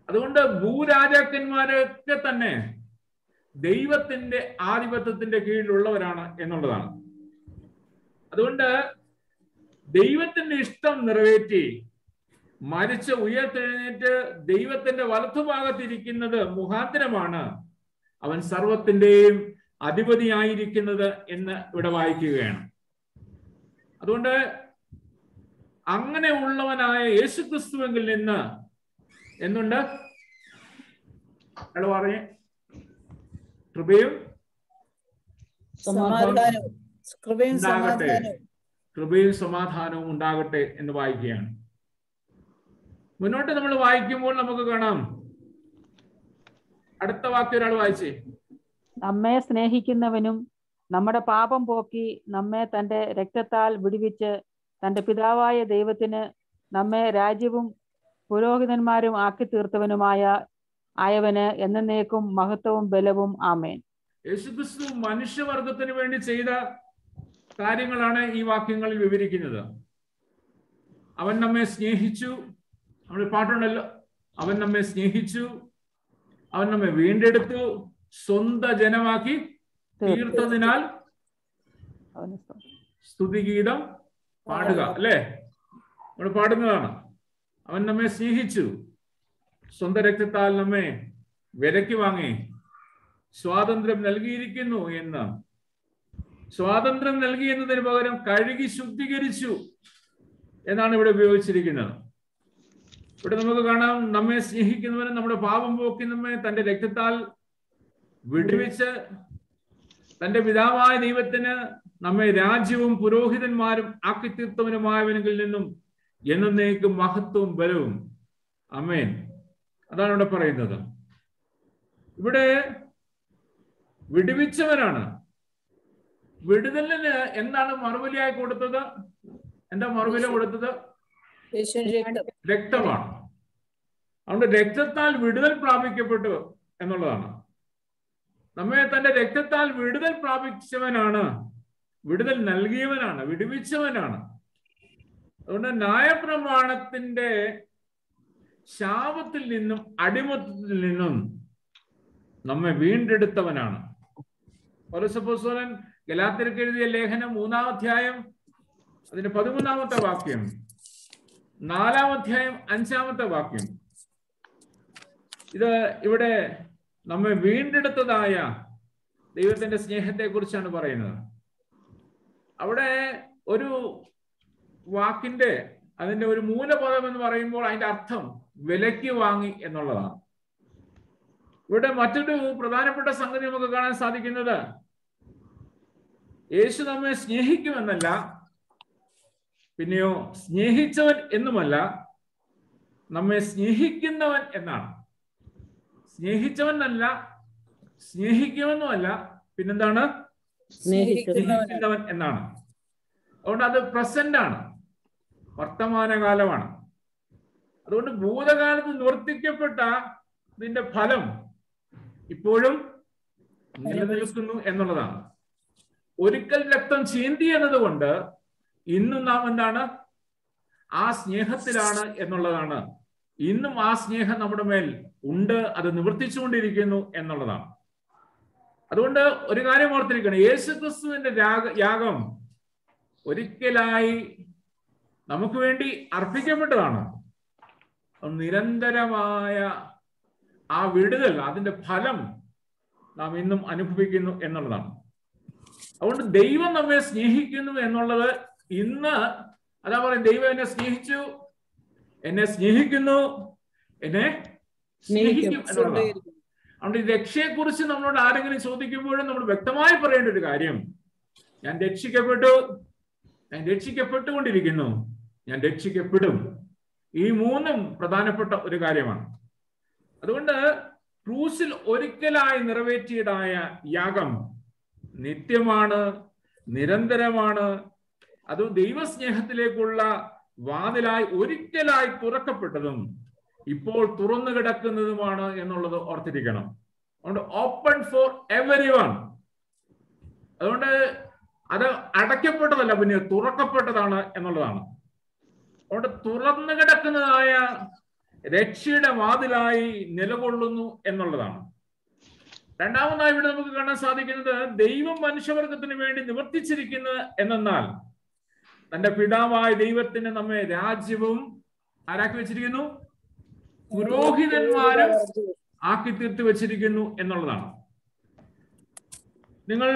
അതുകൊണ്ട് ഭൂരാജാക്കന്മാരൊക്കെ തന്നെ ദൈവത്തിന്റെ ആധിപത്യത്തിന്റെ കീഴിലുള്ളവരാണ് എന്നുള്ളതാണ്. അതുകൊണ്ട് ദൈവത്തിന്റെ ഇഷ്ടം നിറവേറ്റി മരിച്ച് ഉയർത്തെഴുന്നേറ്റ് ദൈവത്തിന്റെ വലത്തുഭാഗത്തിരിക്കുന്നത് മുഖാന്തരമാണ് അവൻ സർവത്തിന്റെയും അധിപതിയായിരിക്കുന്നത് എന്ന് ഇവിടെ വായിക്കുകയാണ്. അതുകൊണ്ട് അങ്ങനെ ഉള്ളവനായ യേശുക്രിസ്തുവെങ്കിൽ നിന്ന് എന്നുണ്ട് പറഞ്ഞേ കൃപയും ഉണ്ടാകട്ടെ. സമാധാനവും കൃപയും സമാധാനവും ഉണ്ടാകട്ടെ എന്ന് വായിക്കുകയാണ്. മുന്നോട്ട് നമ്മൾ വായിക്കുമ്പോൾ നമുക്ക് കാണാം. അടുത്ത വാക്യം ഒരാൾ വായിച്ചേ. നമ്മെ സ്നേഹിക്കുന്നവനും നമ്മുടെ പാപം പോക്കി നമ്മെ തന്റെ രക്തത്താൽ വിടുവിച്ച് തന്റെ പിതാവായ ദൈവത്തിന് നമ്മെ രാജ്യവും പുരോഹിതന്മാരും ആക്കി തീർത്തവനുമായ ആയവന് എന്നേക്കും മഹത്വവും ബലവും ആമേൻ. യേശുക്രിസ്തു മനുഷ്യവർഗത്തിന് വേണ്ടി ചെയ്ത കാര്യങ്ങളാണ് ഈ വാക്യങ്ങളിൽ വിവരിക്കുന്നത്. അവൻ നമ്മെ സ്നേഹിച്ചു. നമ്മൾ പാട്ടുണ്ടല്ലോ. അവൻ നമ്മെ സ്നേഹിച്ചു. അവൻ നമ്മെ വീണ്ടെടുത്തു. സ്വന്ത ജനമാക്കി തീർത്തതിനാൽ സ്തുതിഗീതം പാടുക അല്ലേ? നമ്മൾ പാടുന്നതാണ്. അവൻ നമ്മെ സ്നേഹിച്ചു. സ്വന്തം രക്തത്താൽ നമ്മെ വിലയ്ക്ക് വാങ്ങി സ്വാതന്ത്ര്യം നൽകിയിരിക്കുന്നു എന്ന്. സ്വാതന്ത്ര്യം നൽകി എന്നതിന് പകരം കഴുകി ശുദ്ധീകരിച്ചു എന്നാണ് ഇവിടെ ഉപയോഗിച്ചിരിക്കുന്നത്. ഇവിടെ നമുക്ക് കാണാം നമ്മെ സ്നേഹിക്കുന്നവനും നമ്മുടെ പാപം പോക്കി നമ്മെ തന്റെ രക്തത്താൽ വിടുവിച്ച് തന്റെ പിതാവായ ദൈവത്തിന് നമ്മെ രാജ്യവും പുരോഹിതന്മാരും ആക്കി തീർത്തവനുമായവനിൽ നിന്നും എന്നേക്കും മഹത്വവും ബലവും. അമേൻ. അതാണ് ഇവിടെ പറയുന്നത്. ഇവിടെ വിടുവിച്ചവനാണ് വിടുതലിന് എന്താണ് മറുപടിയായി കൊടുത്തത്? എന്താ മറുപടി കൊടുത്തത്? രക്തം. രക്തമാണ്. അതുകൊണ്ട് രക്തത്താൽ വിടുതൽ പ്രാപിക്കപ്പെട്ടു എന്നുള്ളതാണ്. നമ്മെ തന്റെ രക്തത്താൽ വിടുതൽ പ്രാപിച്ചവനാണ്. വിടുതൽ നൽകിയവനാണ് വിടുവിച്ചവനാണ്. അതുകൊണ്ട് ന്യായപ്രമാണത്തിന്റെ ശാപത്തിൽ നിന്നും അടിമത്തത്തിൽ നിന്നും നമ്മെ വീണ്ടെടുത്തവനാണ്. പൗരസപ്പോസ്തലൻ ഗലാത്തിരക്ക് എഴുതിയ ലേഖനം മൂന്നാം അധ്യായം അതിന്റെ പതിമൂന്നാമത്തെ വാക്യം നാലാം അധ്യായം അഞ്ചാമത്തെ വാക്യം. ഇത് ഇവിടെ നമ്മെ വീണ്ടെടുത്തതായ ദൈവത്തിന്റെ സ്നേഹത്തെ കുറിച്ചാണ് പറയുന്നത്. അവിടെ ഒരു വാക്കിന്റെ അതിന്റെ ഒരു മൂലപദം എന്ന് പറയുമ്പോൾ അതിന്റെ അർത്ഥം വിലയ്ക്ക് വാങ്ങി എന്നുള്ളതാണ്. ഇവിടെ മറ്റൊരു പ്രധാനപ്പെട്ട സംഗതി നമുക്ക് കാണാൻ സാധിക്കുന്നത് യേശു നമ്മെ സ്നേഹിക്കുമെന്നല്ല പിന്നെയോ സ്നേഹിച്ചവൻ എന്നുമല്ല നമ്മെ സ്നേഹിക്കുന്നവൻ എന്നാണ്. സ്നേഹിച്ചവൻ അല്ല സ്നേഹിക്കുമെന്നുമല്ല പിന്നെന്താണ്? സ്നേഹിക്കുന്നവൻ. എന്നാണ്. അതുകൊണ്ട് അത് പ്രസന്റ് ആണ്. വർത്തമാനകാലമാണ്. അതുകൊണ്ട് ഭൂതകാലത്ത് നിവർത്തിക്കപ്പെട്ട ഇതിന്റെ ഫലം ഇപ്പോഴും നിലനിൽക്കുന്നു എന്നുള്ളതാണ്. ഒരിക്കൽ രക്തം ചീന്തി എന്നതുകൊണ്ട് ഇന്നും നാം എന്താണ്? ആ സ്നേഹത്തിലാണ് എന്നുള്ളതാണ്. ഇന്നും ആ സ്നേഹം നമ്മുടെ മേൽ ഉണ്ട് അത് നിവർത്തിച്ചുകൊണ്ടിരിക്കുന്നു എന്നുള്ളതാണ്. അതുകൊണ്ട് ഒരു കാര്യം ഓർത്തിരിക്കണം. യേശു ക്രിസ്തുവിന്റെ യാഗം ഒരിക്കലായി നമുക്ക് വേണ്ടി അർപ്പിക്കപ്പെട്ടതാണ്. നിരന്തരമായ ആ വിടുതൽ അതിന്റെ ഫലം നാം ഇന്നും അനുഭവിക്കുന്നു എന്നുള്ളതാണ്. അതുകൊണ്ട് ദൈവം നമ്മെ സ്നേഹിക്കുന്നു എന്നുള്ളത് ഇന്ന് അതാ പറയും ദൈവം എന്നെ സ്നേഹിച്ചു എന്നെ സ്നേഹിക്കുന്നു എന്നെ സ്നേഹിക്കും എന്നുള്ളതാണ്. അതുകൊണ്ട് ഈ രക്ഷയെക്കുറിച്ച് നമ്മളോട് ആരെങ്കിലും ചോദിക്കുമ്പോഴും നമ്മൾ വ്യക്തമായി പറയേണ്ട ഒരു കാര്യം ഞാൻ രക്ഷിക്കപ്പെട്ടു ഞാൻ രക്ഷിക്കപ്പെട്ടുകൊണ്ടിരിക്കുന്നു ഞാൻ രക്ഷിക്കപ്പെടും. ഈ മൂന്നും പ്രധാനപ്പെട്ട ഒരു കാര്യമാണ്. അതുകൊണ്ട് ക്രൂസിൽ ഒരിക്കലായി നിറവേറ്റിയതായ യാഗം നിത്യമാണ് നിരന്തരമാണ്. അത് ദൈവസ്നേഹത്തിലേക്കുള്ള വാതിലായി ഒരിക്കലായി തുറക്കപ്പെട്ടതും ഇപ്പോൾ തുറന്നു കിടക്കുന്നതുമാണ് എന്നുള്ളത് ഓർത്തിരിക്കണം. അതുകൊണ്ട് ഓപ്പൺ ഫോർ എവരി വൺ അതുകൊണ്ട് അത് അടയ്ക്കപ്പെട്ടതല്ല പിന്നെ തുറക്കപ്പെട്ടതാണ് എന്നുള്ളതാണ്. അതുകൊണ്ട് തുറന്നു കിടക്കുന്നതായ രക്ഷയുടെ വാതിലായി നിലകൊള്ളുന്നു എന്നുള്ളതാണ്. രണ്ടാമതായി ഇവിടെ നമുക്ക് കാണാൻ സാധിക്കുന്നത് ദൈവം മനുഷ്യവർഗത്തിന് വേണ്ടി നിവർത്തിച്ചിരിക്കുന്നത് എന്നാൽ തന്റെ പിതാവായ ദൈവത്തിന് നമ്മെ രാജ്യവും ആരാക്കി വെച്ചിരിക്കുന്നു? പുരോഹിതന്മാരും ആക്കി തീർത്ത് വെച്ചിരിക്കുന്നു എന്നുള്ളതാണ്. നിങ്ങൾ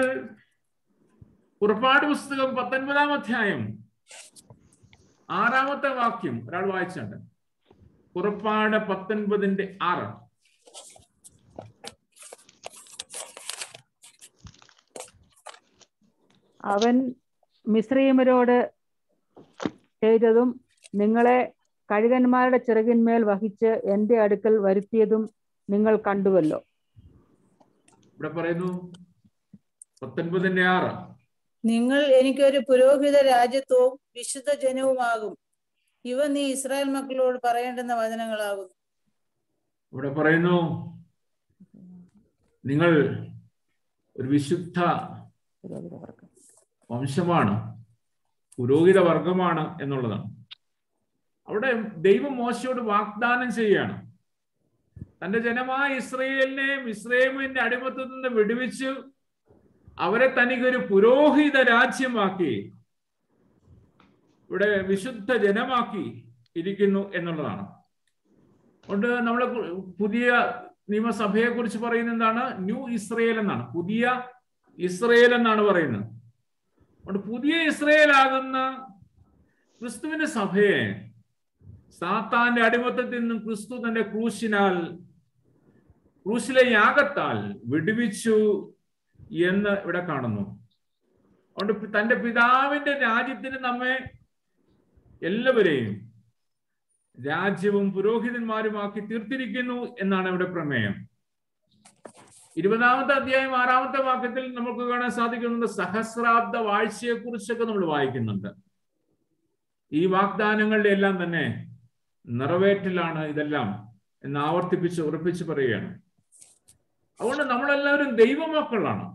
പുറപ്പാട് പുസ്തകം പത്തൊൻപതാം അധ്യായം ആറാമത്തെ വാക്യം ഒരാൾ വായിച്ചുണ്ട് പുറപ്പാട് പത്തൊൻപതിന്റെ ആറ്. അവൻ മിശ്രീമരോട് ചെയ്തതും നിങ്ങളെ കഴുകന്മാരുടെ ചിറകിന്മേൽ വഹിച്ച് എന്റെ അടുക്കൽ വരുത്തിയതും നിങ്ങൾ കണ്ടുവല്ലോ. ഇവിടെ പറയുന്നു പത്തൊൻപതിന്റെ ആറ്. നിങ്ങൾ എനിക്കൊരു പുരോഹിത രാജ്യത്വവും വിശുദ്ധ ജനവുമാകും. ഇവ നീ ഇസ്രായേൽ മക്കളോട് പറയേണ്ടുന്ന വചനങ്ങളാകുന്നു. ഇവിടെ പറയുന്നു നിങ്ങൾ ഒരു വിശുദ്ധ വംശമാണ് പുരോഹിത വർഗമാണ് എന്നുള്ളതാണ്. അവിടെ ദൈവം മോശയോട് വാഗ്ദാനം ചെയ്യാണ് തന്റെ ജനമായ ഇസ്രയേലിനെയും ഇസ്രയേമിന്റെ അടിമത്തത്തിൽ നിന്ന് വിടുവിച്ച് അവരെ തനിക്കൊരു പുരോഹിത രാജ്യമാക്കി ഇവിടെ വിശുദ്ധ ജനമാക്കി ഇരിക്കുന്നു എന്നുള്ളതാണ്. അതുകൊണ്ട് നമ്മൾ പുതിയ നിയമസഭയെ കുറിച്ച് പറയുന്നത് എന്താണ്? ന്യൂ ഇസ്രയേൽ എന്നാണ്. പുതിയ ഇസ്രയേൽ എന്നാണ് പറയുന്നത്. അതുകൊണ്ട് പുതിയ ഇസ്രയേൽ ആകുന്ന ക്രിസ്തുവിന്റെ സഭയെ സാത്താന്റെ അടിമത്തത്തിൽ നിന്നും ക്രിസ്തു തന്റെ ക്രൂശിനാൽ ക്രൂശിലെ യാഗത്താൽ വിടുവിച്ചു എന്ന് ഇവിടെ കാണുന്നു. അതുകൊണ്ട് തന്റെ പിതാവിന്റെ രാജ്യത്തിന് നമ്മെ എല്ലാവരെയും രാജ്യവും പുരോഹിതന്മാരുമാക്കി തീർത്തിരിക്കുന്നു എന്നാണ് ഇവിടെ പ്രമേയം. ഇരുപതാമത്തെ അധ്യായം ആറാമത്തെ വാക്യത്തിൽ നമുക്ക് കാണാൻ സാധിക്കുന്നുണ്ട് സഹസ്രാബ്ദ വാഴ്ചയെ കുറിച്ചൊക്കെ നമ്മൾ വായിക്കുന്നുണ്ട്. ഈ വാഗ്ദാനങ്ങളുടെ എല്ലാം തന്നെ നിറവേറ്റലാണ് ഇതെല്ലാം എന്ന് ആവർത്തിപ്പിച്ച് ഉറപ്പിച്ച് പറയുകയാണ്. അതുകൊണ്ട് നമ്മളെല്ലാവരും ദൈവമക്കളാണ്.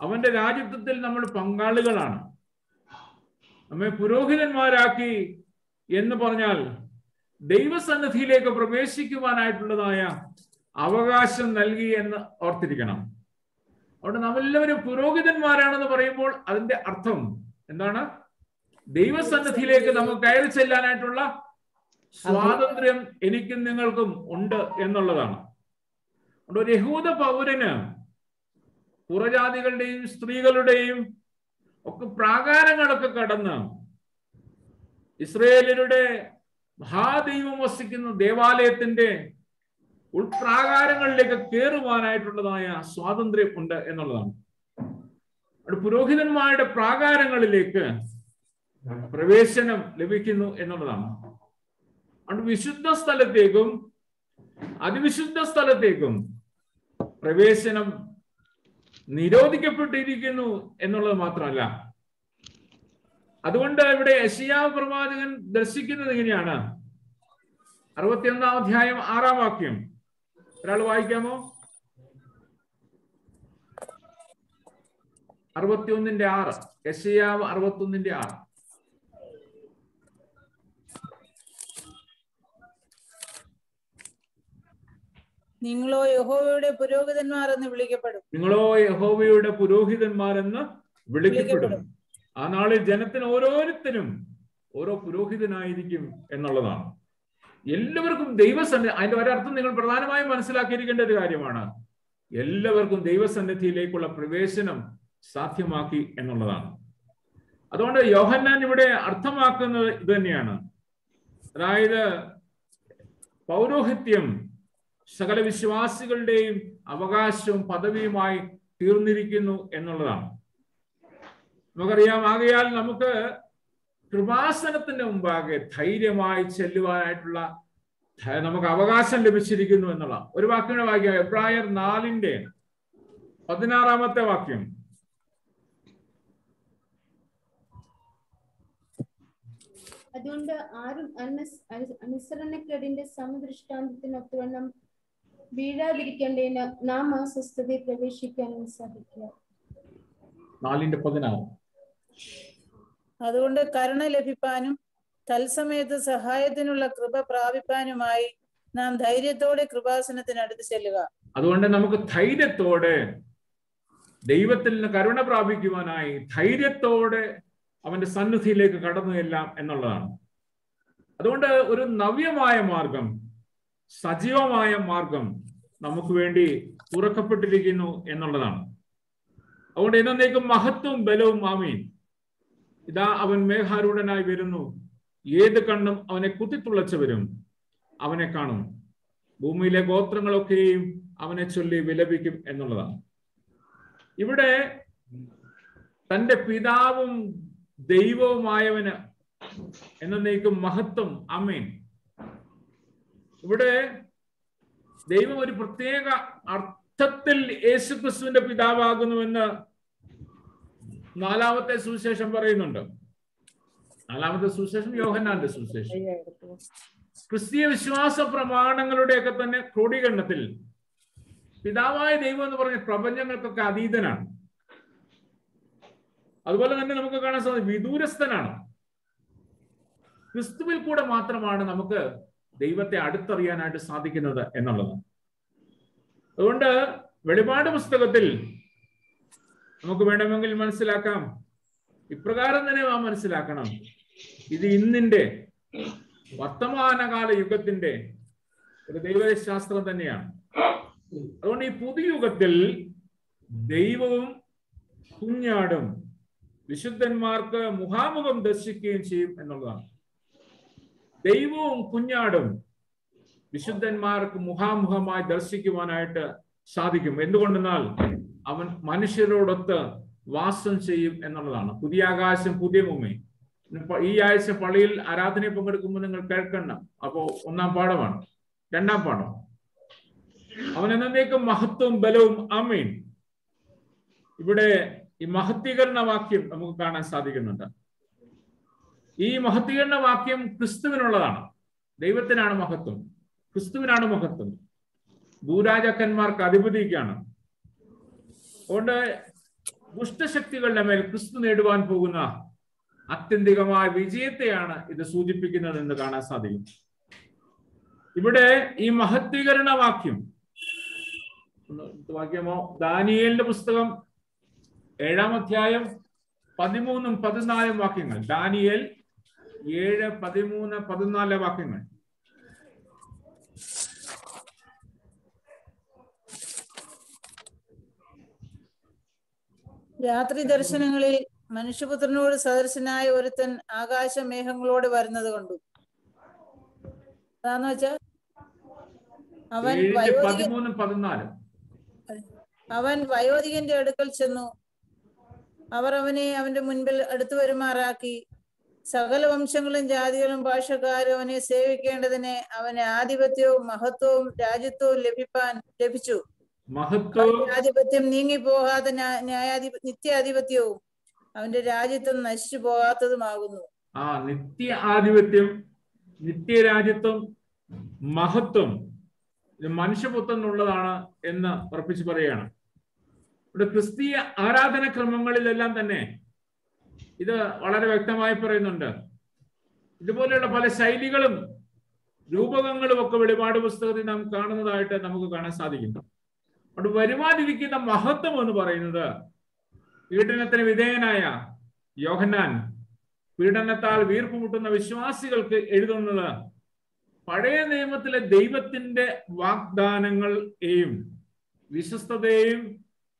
അവന്റെ രാജ്യത്വത്തിൽ നമ്മൾ പങ്കാളികളാണ്. നമ്മെ പുരോഹിതന്മാരാക്കി എന്ന് പറഞ്ഞാൽ ദൈവസന്നിധിയിലേക്ക് പ്രവേശിക്കുവാനായിട്ടുള്ളതായ അവകാശം നൽകി എന്ന് ഓർത്തിരിക്കണം. അതുകൊണ്ട് നമ്മളെല്ലാവരും പുരോഹിതന്മാരാണെന്ന് പറയുമ്പോൾ അതിന്റെ അർത്ഥം എന്താണ്? ദൈവസന്നിധിയിലേക്ക് നമുക്ക് കയറി ചെല്ലാനായിട്ടുള്ള സ്വാതന്ത്ര്യം എനിക്കും നിങ്ങൾക്കും ഉണ്ട് എന്നുള്ളതാണ്. അതുകൊണ്ട് ഒരു യഹൂദ പൗരന് പുറജാതികളുടെയും സ്ത്രീകളുടെയും ഒക്കെ പ്രാകാരങ്ങളൊക്കെ കടന്ന് ഇസ്രയേലരുടെ മഹാദൈവം വസിക്കുന്ന ദേവാലയത്തിന്റെ ഉൾപ്രാകാരങ്ങളിലേക്ക് കയറുവാനായിട്ടുള്ളതായ സ്വാതന്ത്ര്യം ഉണ്ട് എന്നുള്ളതാണ്. അവിടെ പുരോഹിതന്മാരുടെ പ്രാകാരങ്ങളിലേക്ക് പ്രവേശനം ലഭിക്കുന്നു എന്നുള്ളതാണ്. അതുകൊണ്ട് വിശുദ്ധ സ്ഥലത്തേക്കും അതിവിശുദ്ധ സ്ഥലത്തേക്കും പ്രവേശനം നിരോധിക്കപ്പെട്ടിരിക്കുന്നു എന്നുള്ളത് മാത്രമല്ല. അതുകൊണ്ട് ഇവിടെ യശിയാവ് പ്രവാചകൻ ദർശിക്കുന്നത് എങ്ങനെയാണ്? അറുപത്തിയൊന്നാം അധ്യായം ആറാം വാക്യം. ഒരാൾ വായിക്കാമോ? അറുപത്തിയൊന്നിന്റെ ആറ്. യശയാവ് അറുപത്തൊന്നിന്റെ ആറ്. നിങ്ങളോ യഹോവയുടെ പുരോഹിതന്മാർ എന്ന് വിളിക്കപ്പെടും. നിങ്ങളോ യഹോവയുടെ പുരോഹിതന്മാർ എന്ന് വിളിക്കപ്പെടും. ആ നാളിൽ ജനത്തിന് ഓരോരുത്തരും ഓരോ പുരോഹിതനായിരിക്കും എന്നുള്ളതാണ്. എല്ലാവർക്കും ദൈവസന്നി അതിന്റെ ഒരർത്ഥം നിങ്ങൾ പ്രധാനമായും മനസ്സിലാക്കിയിരിക്കേണ്ട ഒരു കാര്യമാണ്. എല്ലാവർക്കും ദൈവസന്നിധിയിലേക്കുള്ള പ്രവേശനം സാധ്യമാക്കി എന്നുള്ളതാണ്. അതുകൊണ്ട് യോഹന്നാൻ ഇവിടെ അർത്ഥമാക്കുന്നത് ഇത് തന്നെയാണ്. അതായത് പൗരോഹിത്യം സകല വിശ്വാസികളുടെയും അവകാശവും പദവിയുമായി തീർന്നിരിക്കുന്നു എന്നുള്ളതാണ്. നമുക്കറിയാം ആകയാൽ നമുക്ക് കൃപാസനത്തിന്റെ മുമ്പാകെ ധൈര്യമായി ചെല്ലുവാനായിട്ടുള്ള നമുക്ക് അവകാശം ലഭിച്ചിരിക്കുന്നു എന്നുള്ള ഒരു വാക്യങ്ങളുടെ വാക്യം എബ്രായർ നാലിന്റെ പതിനാറാമത്തെ വാക്യം. അതുകൊണ്ട് ആരും അനസ് അനു- അനുസരണക്കേടിന്റെ സമദൃഷ്ടാന്തത്തിനൊത്തവണ്ണം വീഴാതിരിക്കേണ്ടതിന് നാം ആ സ്വസ്ഥതയിൽ പ്രവേശിക്കാൻ ഉത്സാഹിക്കുക നാലിന്റെ പതിനാറ്. അതുകൊണ്ട് കരുണ ലഭിപ്പാനും തത്സമയത്ത് സഹായത്തിനുള്ള കൃപ പ്രാപിപ്പാനുമായി നാം ധൈര്യത്തോടെ കൃപാസനത്തിന് അടുത്ത് ചെല്ലുക. അതുകൊണ്ട് നമുക്ക് ധൈര്യത്തോടെ ദൈവത്തിൽ നിന്ന് കരുണ പ്രാപിക്കുവാനായി ധൈര്യത്തോടെ അവന്റെ സന്നിധിയിലേക്ക് കടന്നു ചെല്ലാം എന്നുള്ളതാണ്. അതുകൊണ്ട് ഒരു നവ്യമായ മാർഗം സജീവമായ മാർഗം നമുക്ക് വേണ്ടി തുറക്കപ്പെട്ടിരിക്കുന്നു എന്നുള്ളതാണ്. അതുകൊണ്ട് എന്നേക്കും മഹത്വവും ബലവും ആമീൻ. ഇതാ അവൻ മേഘാരൂഢനായി വരുന്നു. ഏത് കണ്ണും അവനെ കുത്തിത്തുളച്ചവരും അവനെ കാണും. ഭൂമിയിലെ ഗോത്രങ്ങളൊക്കെയും അവനെ ചൊല്ലി വിലപിക്കും എന്നുള്ളതാണ്. ഇവിടെ തന്റെ പിതാവും ദൈവവുമായവന് എന്നേക്കും മഹത്വം അമേൻ ഇവിടെ ദൈവം ഒരു പ്രത്യേക അർത്ഥത്തിൽ യേശു ക്രിസ്തുവിന്റെ പിതാവാകുന്നുവെന്ന് നാലാമത്തെ സുവിശേഷം പറയുന്നുണ്ട്. നാലാമത്തെ സുവിശേഷം യോഹന്നാന്റെ സുവിശേഷം. ക്രിസ്തീയ വിശ്വാസ പ്രമാണങ്ങളുടെയൊക്കെ തന്നെ ക്രോഡീകരണത്തിൽ പിതാവായ ദൈവം എന്ന് പറഞ്ഞ പ്രപഞ്ചങ്ങൾക്കൊക്കെ അതീതനാണ്. അതുപോലെ തന്നെ നമുക്ക് കാണാൻ സാധിക്കും വിദൂരസ്ഥനാണ്. ക്രിസ്തുവിൽ കൂടെ മാത്രമാണ് നമുക്ക് ദൈവത്തെ അടുത്തറിയാനായിട്ട് സാധിക്കുന്നത് എന്നുള്ളത്. അതുകൊണ്ട് വെളിപാട് പുസ്തകത്തിൽ നമുക്ക് വേണമെങ്കിൽ മനസ്സിലാക്കാം. ഇപ്രകാരം തന്നെ നാം മനസ്സിലാക്കണം. ഇത് ഇന്നിന്റെ വർത്തമാനകാല യുഗത്തിന്റെ ഒരു ദൈവശാസ്ത്രം തന്നെയാണ്. അതുകൊണ്ട് ഈ പുതുയുഗത്തിൽ ദൈവവും കുഞ്ഞാടും വിശുദ്ധന്മാർക്ക് മുഖാമുഖം ദർശിക്കുകയും ചെയ്യും എന്നുള്ളതാണ്. ദൈവവും കുഞ്ഞാടും വിശുദ്ധന്മാർക്ക് മുഖാമുഖമായി ദർശിക്കുവാനായിട്ട് സാധിക്കും. എന്തുകൊണ്ടെന്നാൽ അവൻ മനുഷ്യരോടൊത്ത് വാസം ചെയ്യും എന്നുള്ളതാണ്. പുതിയ ആകാശം പുതിയ ഭൂമി. ഈ ആഴ്ച പള്ളിയിൽ ആരാധനയെ പങ്കെടുക്കുമ്പോൾ നിങ്ങൾ കേൾക്കണം. അപ്പോ ഒന്നാം പാഠമാണ്. രണ്ടാം പാഠം. അവൻ എന്നേക്കും മഹത്വവും ബലവും. അമീൻ ഇവിടെ ഈ മഹത്വീകരണ വാക്യം നമുക്ക് കാണാൻ സാധിക്കുന്നുണ്ട്. ഈ മഹത്വീകരണ വാക്യം ക്രിസ്തുവിനുള്ളതാണ്. ദൈവത്തിനാണ് മഹത്വം. ക്രിസ്തുവിനാണ് മഹത്വം. ഭൂരാജാക്കന്മാർക്ക് അധിപതിക്കാണ്. അതുകൊണ്ട് ദുഷ്ടശക്തികളുടെ മേൽ ക്രിസ്തു നേടുവാൻ പോകുന്ന അത്യന്തികമായ വിജയത്തെയാണ് ഇത് സൂചിപ്പിക്കുന്നത് എന്ന് കാണാൻ സാധിക്കും. ഇവിടെ ഈ മഹത്വീകരണ വാക്യം വാക്യമോ ദാനിയേലിന്റെ പുസ്തകം ഏഴാം അധ്യായം പതിമൂന്നും പതിനാലും വാക്യങ്ങൾ. ദാനിയേൽ ഏഴ് പതിമൂന്ന് പതിനാല് വാക്യങ്ങൾ. രാത്രി ദർശനങ്ങളിൽ മനുഷ്യപുത്രനോട് സദർശനായ ഒരുത്തൻ ആകാശ മേഘങ്ങളോട് വരുന്നത് കണ്ടു. അതാന്ന് വെച്ചാ അവൻ അവൻ വയോധികന്റെ അടുക്കൽ ചെന്നു. അവർ അവനെ അവന്റെ മുൻപിൽ അടുത്തു വരുമാറാക്കി. സകല വംശങ്ങളും ജാതികളും ഭാഷക്കാരും അവനെ സേവിക്കേണ്ടതിന് അവന് ആധിപത്യവും മഹത്വവും രാജ്യത്വവും ലഭിപ്പാൻ ലഭിച്ചു. ആധിപത്യം നീങ്ങിപ്പോകാത്ത ന്യാ- ന്യായാധിപ നിത്യാധിപത്യവും അവന്റെ രാജ്യത്വം നശിച്ചു പോകാത്തതുമാകുന്നു. ആ നിത്യ ആധിപത്യം നിത്യരാജ്യത്വം മഹത്വം മനുഷ്യപുത്രനുള്ളതാണ് എന്ന് ഉറപ്പിച്ച് പറയുകയാണ്. ഇവിടെ ക്രിസ്തീയ ആരാധനക്രമങ്ങളിലെല്ലാം തന്നെ ഇത് വളരെ വ്യക്തമായി പറയുന്നുണ്ട്. ഇതുപോലെയുള്ള പല ശൈലികളും രൂപകങ്ങളും ഒക്കെ വെളിപാട് പുസ്തകത്തിൽ നാം കാണുന്നതായിട്ട് നമുക്ക് കാണാൻ സാധിക്കുന്നു. അവിടെ വരുവാനിരിക്കുന്ന മഹത്വം എന്ന് പറയുന്നത് പീഡനത്തിന് വിധേയനായ യോഹന്നാൻ പീഡനത്താൽ വീർപ്പുമുട്ടുന്ന വിശ്വാസികൾക്ക് എഴുതുന്നത് പഴയ നിയമത്തിലെ ദൈവത്തിന്റെ വാഗ്ദാനങ്ങളെയും വിശ്വസ്തതയെയും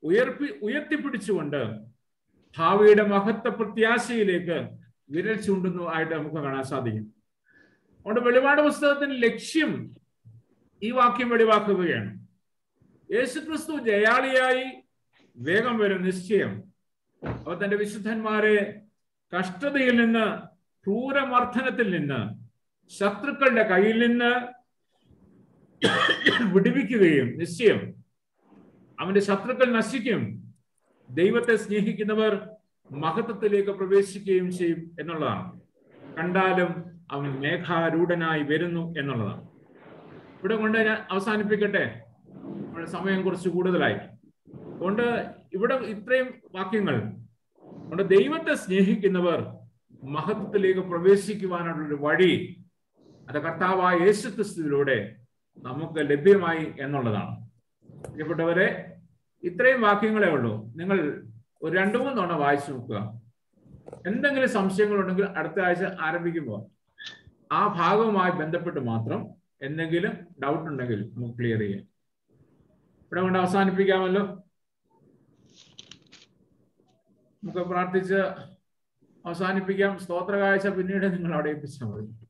ഉയർപ്പി ഉയർത്തിപ്പിടിച്ചുകൊണ്ട് ഭാവിയുടെ മഹത്വ പ്രത്യാശയിലേക്ക് വിരൽ ചൂണ്ടുന്നു ആയിട്ട് നമുക്ക് കാണാൻ സാധിക്കും. അതുകൊണ്ട് വെളിപാട് പുസ്തകത്തിന്റെ ലക്ഷ്യം ഈ വാക്യം വെളിവാക്കുകയാണ്. യേശുക്രിസ്തു ജയാളിയായി വേഗം വരും നിശ്ചയം. അവ തന്റെ വിശുദ്ധന്മാരെ കഷ്ടതയിൽ നിന്ന് ക്രൂരമർദ്ദനത്തിൽ നിന്ന് ശത്രുക്കളുടെ കയ്യിൽ നിന്ന് വിടുവിക്കുകയും നിശ്ചയം. അവന്റെ ശത്രുക്കൾ നശിക്കും. ദൈവത്തെ സ്നേഹിക്കുന്നവർ മഹത്വത്തിലേക്ക് പ്രവേശിക്കുകയും ചെയ്യും എന്നുള്ളതാണ്. കണ്ടാലും അവൻ മേഘാരൂഢനായി വരുന്നു എന്നുള്ളതാണ്. ഇവിടെ കൊണ്ട് ഞാൻ അവസാനിപ്പിക്കട്ടെ? നമ്മുടെ സമയം കുറച്ച് കൂടുതലായി. അതുകൊണ്ട് ഇവിടെ ഇത്രയും വാക്യങ്ങൾ. അതുകൊണ്ട് ദൈവത്തെ സ്നേഹിക്കുന്നവർ മഹത്വത്തിലേക്ക് പ്രവേശിക്കുവാനുള്ള ഒരു വഴി അത് കർത്താവായ യേശുക്രിസ്തുവിലൂടെ നമുക്ക് ലഭ്യമായി എന്നുള്ളതാണ്. പ്രിയപ്പെട്ടവരെ ഇത്രയും വാക്യങ്ങളേ ഉള്ളൂ. നിങ്ങൾ ഒരു രണ്ടു മൂന്ന് തവണ വായിച്ചു നോക്കുക. എന്തെങ്കിലും സംശയങ്ങൾ ഉണ്ടെങ്കിൽ അടുത്ത ആഴ്ച ആരംഭിക്കുമ്പോൾ ആ ഭാഗവുമായി ബന്ധപ്പെട്ട് മാത്രം എന്തെങ്കിലും ഡൗട്ട് ഉണ്ടെങ്കിൽ നമുക്ക് ക്ലിയർ ചെയ്യാം. ഇവിടെ കൊണ്ട് അവസാനിപ്പിക്കാമല്ലോ. നമുക്ക് പ്രാർത്ഥിച്ച് അവസാനിപ്പിക്കാം. സ്തോത്ര കാഴ്ച പിന്നീട് നിങ്ങൾ അവിടെ ഏൽപ്പിച്ചാൽ മതി.